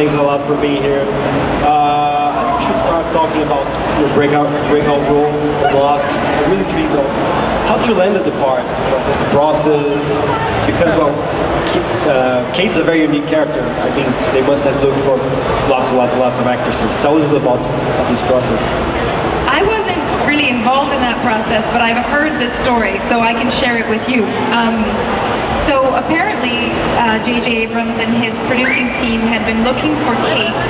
Thanks a lot for being here. Uh, I think we should start talking about your breakout breakout role Lost. I'm really about how did you land at the part? Was the process? Because well, uh, Kate's a very unique character. I think they must have looked for lots and lots and lots of actresses. Tell us about, this process. I wasn't really involved in that process, but I've heard this story, so I can share it with you. Um, apparently, J.J. Abrams and his producing team had been looking for Kate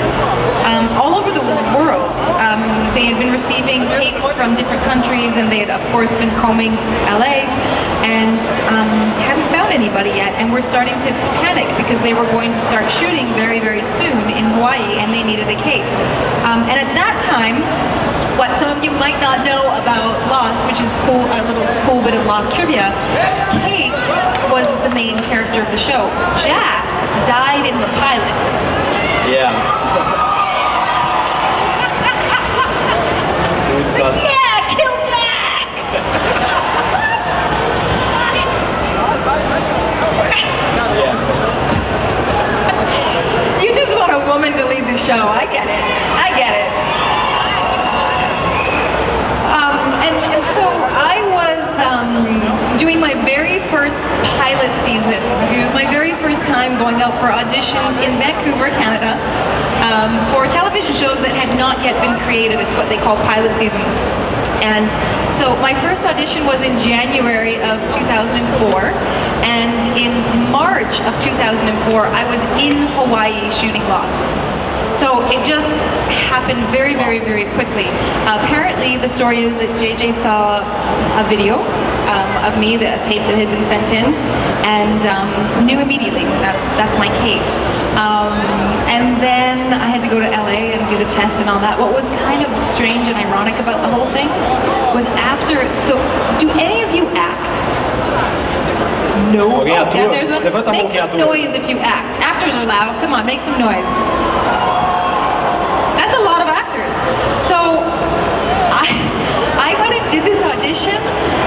um, all over the world. Um, they had been receiving tapes from different countries, and they had, of course, been combing LA, and um, hadn't found anybody yet. And were starting to panic because they were going to start shooting very, very soon in Hawaii, and they needed a Kate. Um, and at that time, what some of you might not know about Lost, which is cool, a little cool bit of Lost trivia, Kate was the main character of the show. Jack died in the pilot. Yeah kill Jack! yeah. You just want a woman to lead the show. I get it. I get it. Um, and, and so I was um, doing my very first pilot season. It was my very first time going out for auditions in Vancouver, Canada, um, for television shows that had not yet been created. It's what they call pilot season. And so my first audition was in January of 2004, and in March of 2004, I was in Hawaii shooting Lost. So it just happened very, very, very quickly. apparently, the story is that JJ saw a video um, of me, the tape that had been sent in, and um, knew immediately that's that's my Kate. Um, and then I had to go to LA and do the test and all that. What was kind of strange and ironic about the whole thing was after. So, do any of you act? No. Okay, Oh, atua. yeah, there's one. Levanta a mão Make some noise if you act. Actors are loud. Come on, make some noise. That's a lot of actors. So I I went and did this audition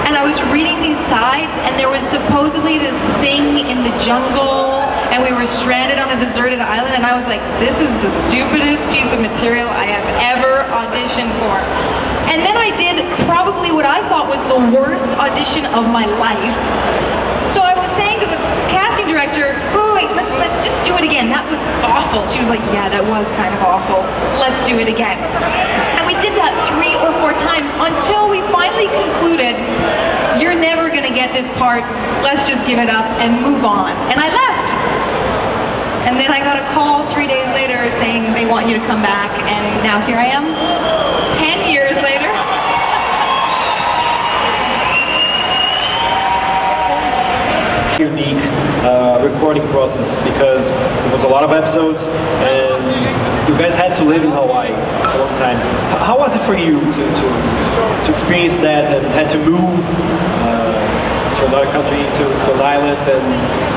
and I was reading these sides and there was supposedly this thing in the jungle and we were stranded on a deserted island and I was like, this is the stupidest piece of material I have ever auditioned for. And then I did probably what I thought was the worst audition of my life. So I was saying to the casting director, wait, wait, let, let's just do it again. That was awful. She was like, yeah, that was kind of awful. Let's do it again. And we did that three or four times until we finally concluded, you're never going to get this part. Let's just give it up and move on. And I left. And then I got a call three days later saying they want you to come back. And now here I am, 10 years later. unique uh, recording process because there was a lot of episodes and you guys had to live in Hawaii for a long time. How was it for you to, to, to experience that and had to move uh, to another country, to, to an island and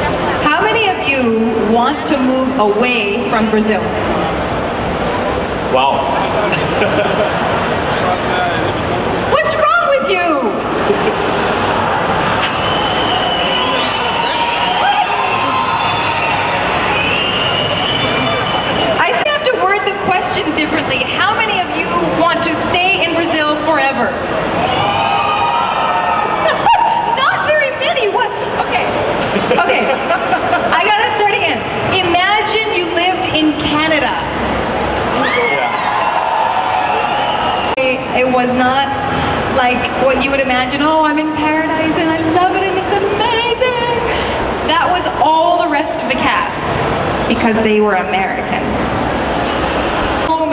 you want to move away from Brazil? wow. What's wrong with you? I think I have to word the question differently. How many of you want to stay in Brazil forever? Not very many. What? Okay. Okay. I gotta start again. Imagine you lived in Canada. It was not like what you would imagine. Oh, I'm in paradise and I love it and it's amazing. That was all the rest of the cast because they were American.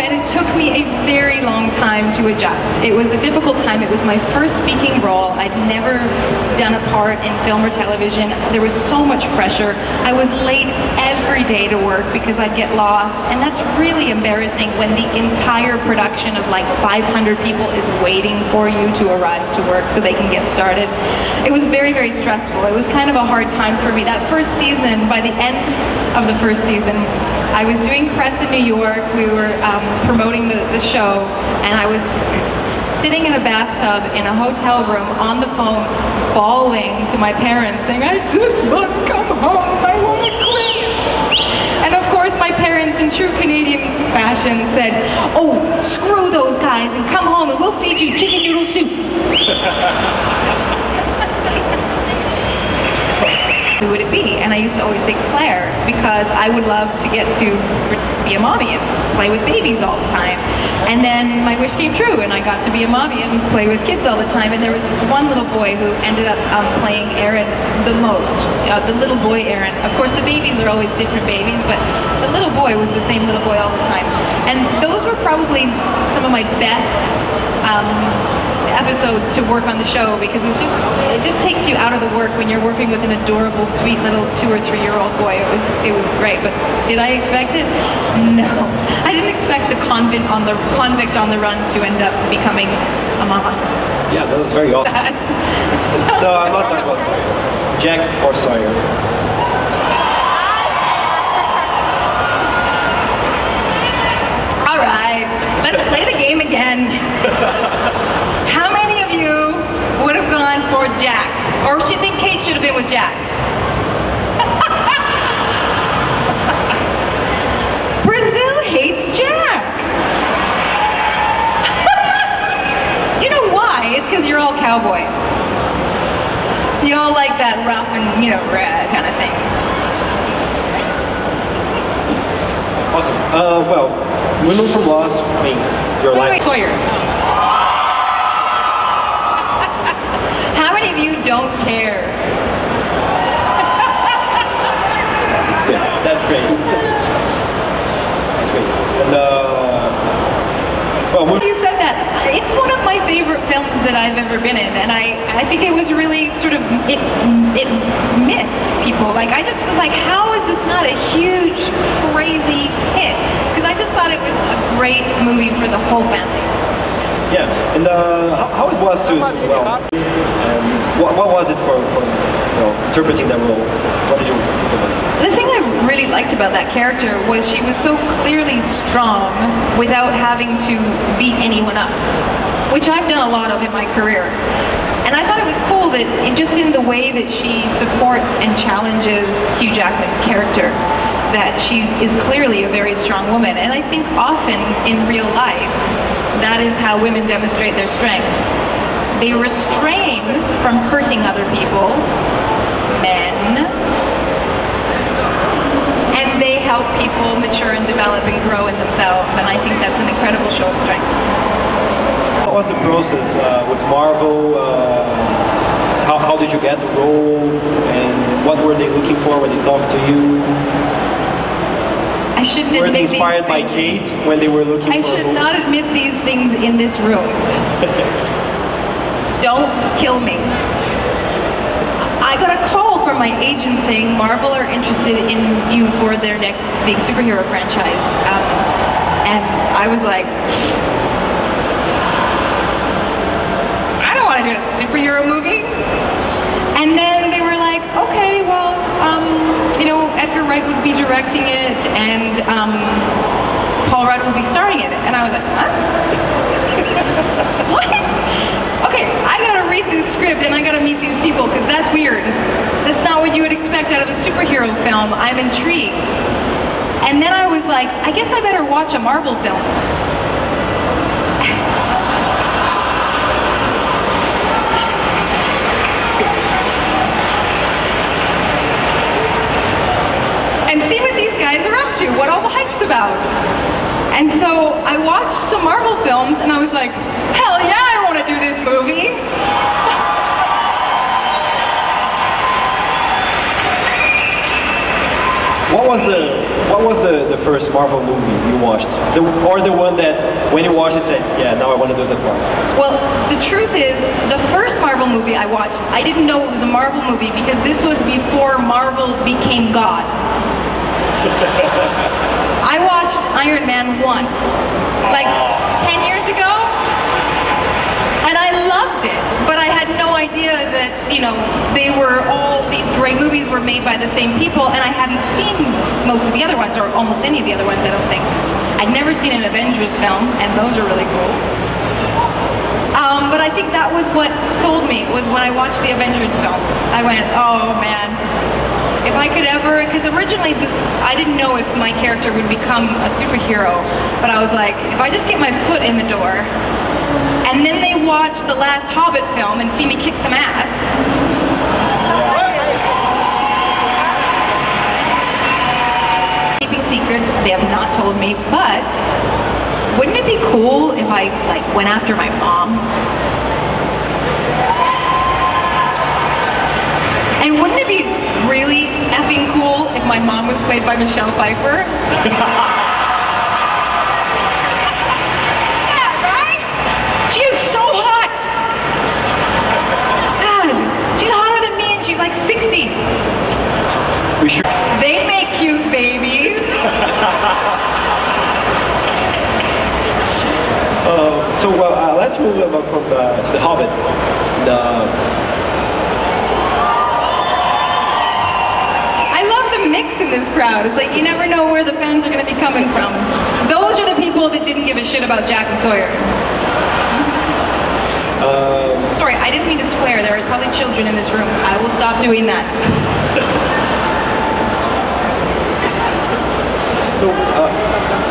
And it took me a very long time to adjust. It was a difficult time. It was my first speaking role. I'd never done a part in film or television. There was so much pressure. I was late every day to work because I'd get lost. And that's really embarrassing when the entire production of like 500 people is waiting for you to arrive to work so they can get started. It was very, very stressful. It was kind of a hard time for me. That first season, by the end of the first season, I was doing press in New York. We were um, promoting the, the show, and I was sitting in a bathtub in a hotel room on the phone, bawling to my parents, saying, I just want to come home. I want to quit. And of course, my parents, in true Canadian fashion, said, "Oh, screw those guys and come home and we'll feed you chicken noodle soup." Who would it be? And I used to always say Claire because I would love to get to be a mommy and play with babies all the time. And then my wish came true and I got to be a mommy and play with kids all the time. And there was this one little boy who ended up um, playing Aaron the most, uh, the little boy Aaron. Of course, the babies are always different babies, but the little boy was the same little boy all the time. And those were probably some of my best um, episodes to work on the show because it's just it just takes you out of the work when you're working with an adorable, sweet little two or three year old boy. It was it was great. But did I expect it? No, I didn't expect the convict on the convict on the run to end up becoming a mama. Yeah, that was very awesome. no, I'm not talking about Jack or Sawyer. All right, let's play the game again. How many of you would have for Jack? Or you think Kate should have been with Jack? Brazil hates Jack. you know why? It's because you're all cowboys. You all like that rough and, you know, rah kind of thing. Awesome. Uh, well, women from Lost, I mean, your Wait, life. wait, Sawyer. How many of you don't care? That's good. That's great. That's great. And uh, well, women, You said that. It's one of my favorite films that I've ever been in, and I, I think it was really sort of it it missed people. Like I just was like, how is this not a huge, crazy hit? Because I just thought it was a great movie for the whole family. yeah. And uh, how, how it was to, to well, what, what was it for, for you know, interpreting that role? What did you think it? The thing I really liked about that character was she was so clearly strong without having to beat anyone up, which I've done a lot of in my career. And I thought it was cool that just in the way that she supports and challenges Hugh Jackman's character, that she is clearly a very strong woman. And I think often in real life, that is how women demonstrate their strength. They restrain from hurting other people, men, and they help people mature and develop and grow in themselves. And I think that's an incredible show of strength. What was the process uh, with Marvel? Uh, how, how did you get the role? And what were they looking for when they talked to you? I shouldn't Were they admit inspired by. Kate when they were looking I should not admit these things in this room. Don't kill me. I got a call from my agent saying Marvel are interested in you for their next big superhero franchise. Um, and I was like, I don't want to do a superhero movie. And then they were like, okay, well, um, you know, Edgar Wright would be directing it and um, Paul Rudd would be starring in it. And I was like, huh? what? Okay, script and I gotta meet these people because that's weird. That's not what you would expect out of a superhero film. I'm intrigued. And then I was like, I guess I better watch a Marvel film. and see what these guys are up to, what all the hype's about. And so I watched some Marvel films and I was like, hell yeah, want to do this movie. What was the what was the, the first Marvel movie you watched? The, or the one that when you watched it said, yeah, now I want to do that part. Well, the truth is, the first Marvel movie I watched, I didn't know it was a Marvel movie because this was before Marvel became God. I watched Iron Man 1, like 10 years ago, and I loved it, but I had no idea that, you know, they were all, these great movies were made by the same people, and I hadn't seen most of the other ones, or almost any of the other ones, I don't think. I'd never seen an Avengers film, and those are really cool. Um, but I think that was what sold me, was when I watched the Avengers films. I went, oh man, If I could ever, because originally the, I didn't know if my character would become a superhero, but I was like, if I just get my foot in the door, and then they watch the last Hobbit film and see me kick some ass, keeping secrets. They have not told me, but wouldn't it be cool if I like went after my mom? And wouldn't it be really effing cool if my mom was played by Michelle Pfeiffer? yeah, right? She is so hot. God, she's hotter than me and she's like 60. We should. They make cute babies. Uh, so well, uh, let's move on from the, to the Hobbit. The I love the mix in this crowd. It's like you never know where the fans are going to be coming from. Those are the people that didn't give a shit about Jack and Sawyer. um, Sorry, I didn't mean to swear. There are probably children in this room. I will stop doing that. so, uh,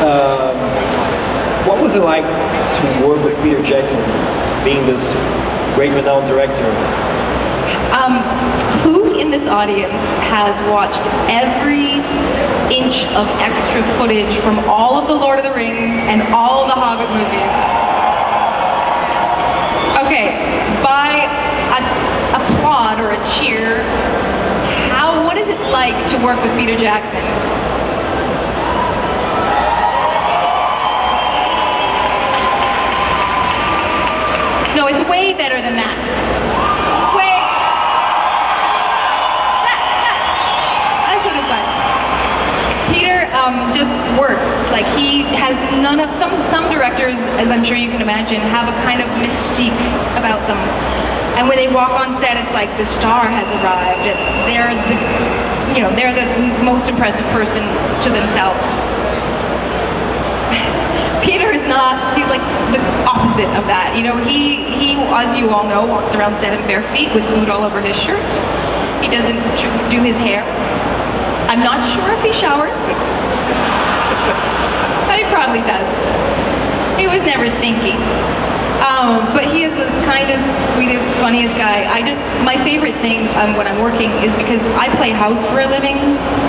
um, what was it like to work with Peter Jackson, being this great renowned director? Um, who in this audience has watched every inch of extra footage from all of the Lord of the Rings and all of the Hobbit movies? Okay, by a applaud or a cheer, how what is it like to work with Peter Jackson? No, it's way better than that. Way. That, that. That's what it's like. Peter um, just works. Like he has none of some some directors, as I'm sure you can imagine, have a kind of mystique about them. And when they walk on set, it's like the star has arrived, and they're the, you know, they're the most impressive person to themselves. Peter is not, he's like the opposite of that. You know, he, he, as you all know, walks around set in bare feet with food all over his shirt. He doesn't do his hair. I'm not sure if he showers. but he probably does. He was never stinky. Um, but he is the kindest, sweetest, funniest guy. I just, my favorite thing um, when I'm working is because I play house for a living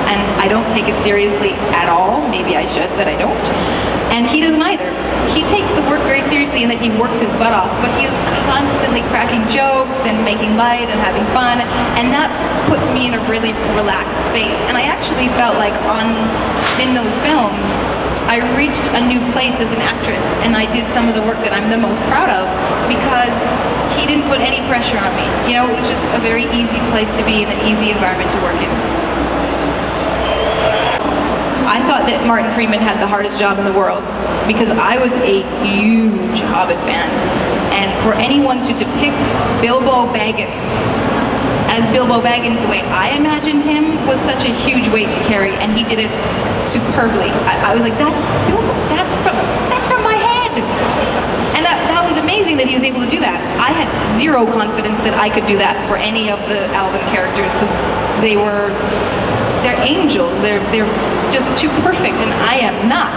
and I don't take it seriously at all. Maybe I should, but I don't. And he doesn't either. He takes the work very seriously in that he works his butt off, but he is constantly cracking jokes and making light and having fun, and that puts me in a really relaxed space. And I actually felt like on in those films, I reached a new place as an actress, and I did some of the work that I'm the most proud of because he didn't put any pressure on me. You know, it was just a very easy place to be and an easy environment to work in. I thought that Martin Freeman had the hardest job in the world because I was a huge Hobbit fan. And for anyone to depict Bilbo Baggins as Bilbo Baggins the way I imagined him was such a huge weight to carry, and he did it superbly. I, I was like, that's Bilbo, that's from, that's from my head. And that, that was amazing that he was able to do that. I had zero confidence that I could do that for any of the elven characters because they were they're angels. They're they're just too perfect, and I am not.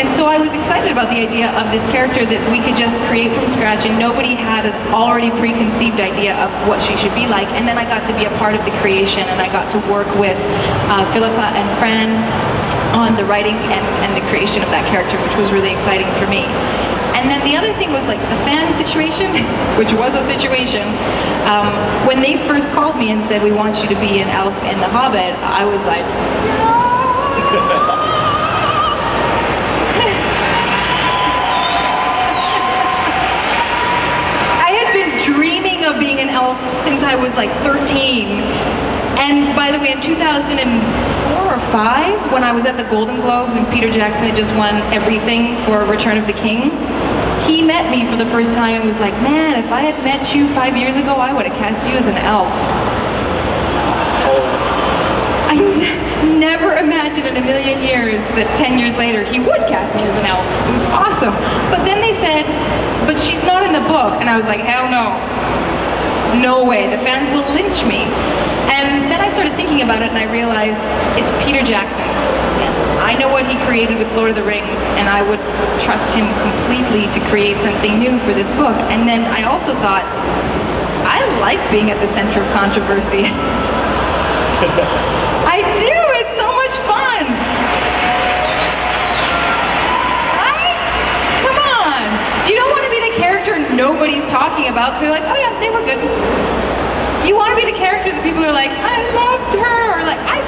And so I was excited about the idea of this character that we could just create from scratch, and nobody had an already preconceived idea of what she should be like. And then I got to be a part of the creation, and I got to work with uh, Philippa and Fran on the writing and, and the creation of that character, which was really exciting for me. And then the other thing was like the fan situation, which was a situation. Um, when they first called me and said, we want you to be an elf in The Hobbit, I was like, I had been dreaming of being an elf since I was like 13. And by the way, in 2004 or 5, when I was at the Golden Globes and Peter Jackson had just won everything for Return of the King, he met me for the first time and was like, man, if I had met you five years ago, I would have cast you as an elf. I never imagined in a million years that 10 years later he would cast me as an elf. It was awesome. But then they said, but she's not in the book. And I was like, hell no. No way. The fans will lynch me. And then I started thinking about it and I realized it's Peter Jackson. I know what he created with Lord of the Rings, and I would trust him completely to create something new for this book. And then I also thought, I like being at the center of controversy. I do, it's so much fun. Right? Come on. You don't want to be the character nobody's talking about because they're like, oh yeah, they were good. You want to be the character that people are like, I loved her, or like, I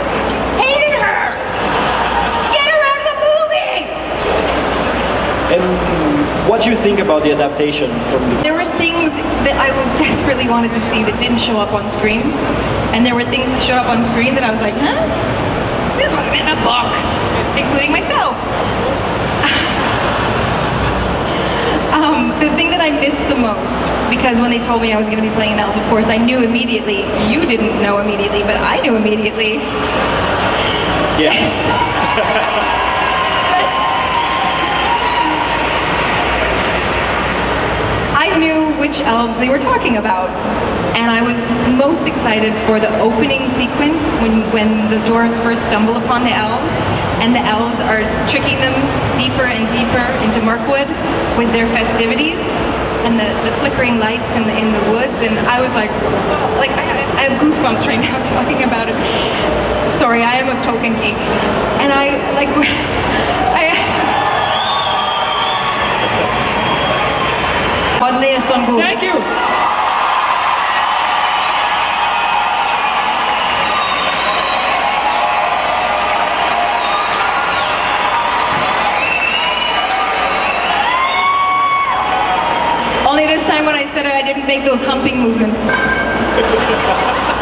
hated her. Get her out of the movie. And what do you think about the adaptation from the There were things that I desperately wanted to see that didn't show up on screen, and there were things that showed up on screen that I was like, huh? This wasn't in a book, including myself. Um, the thing that I missed the most, because when they told me I was going to be playing an elf, of course, I knew immediately. You didn't know immediately, but I knew immediately. Yeah. I knew which elves they were talking about. And I was most excited for the opening sequence when, when the dwarves first stumble upon the elves and the elves are tricking them deeper and deeper into Mirkwood with their festivities and the, the flickering lights in the, in the woods. And I was like, like I, I have goosebumps right now talking about it. Sorry, I am a token geek. And I, like, I, Thank you. Only this time when I said it, I didn't make those humping movements.